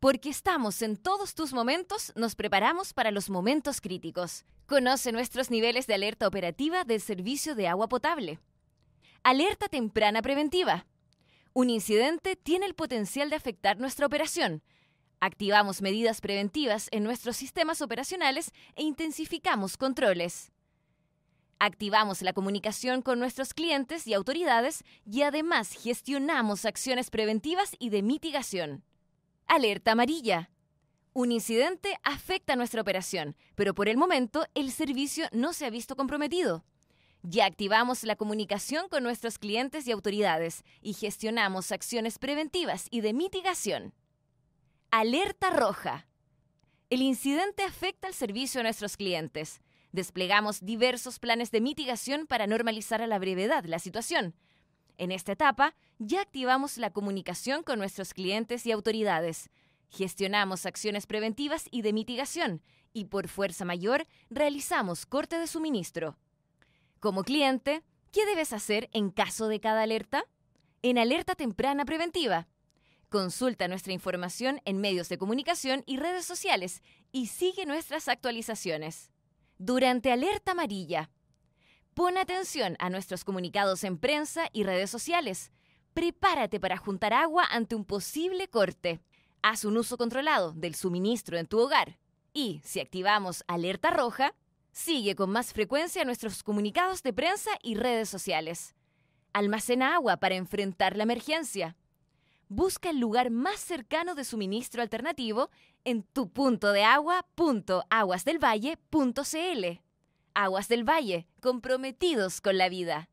Porque estamos en todos tus momentos, nos preparamos para los momentos críticos. Conoce nuestros niveles de alerta operativa del servicio de agua potable. Alerta temprana preventiva. Un incidente tiene el potencial de afectar nuestra operación. Activamos medidas preventivas en nuestros sistemas operacionales e intensificamos controles. Activamos la comunicación con nuestros clientes y autoridades y además gestionamos acciones preventivas y de mitigación. Alerta amarilla. Un incidente afecta nuestra operación, pero por el momento el servicio no se ha visto comprometido. Ya activamos la comunicación con nuestros clientes y autoridades y gestionamos acciones preventivas y de mitigación. Alerta roja. El incidente afecta el servicio a nuestros clientes. Desplegamos diversos planes de mitigación para normalizar a la brevedad la situación. En esta etapa, ya activamos la comunicación con nuestros clientes y autoridades. Gestionamos acciones preventivas y de mitigación y por fuerza mayor realizamos corte de suministro. Como cliente, ¿qué debes hacer en caso de cada alerta? En alerta temprana preventiva. Consulta nuestra información en medios de comunicación y redes sociales y sigue nuestras actualizaciones. Durante alerta amarilla. Pon atención a nuestros comunicados en prensa y redes sociales. Prepárate para juntar agua ante un posible corte. Haz un uso controlado del suministro en tu hogar. Y si activamos alerta roja, sigue con más frecuencia nuestros comunicados de prensa y redes sociales. Almacena agua para enfrentar la emergencia. Busca el lugar más cercano de suministro alternativo en tu. Aguas del Valle, comprometidos con la vida.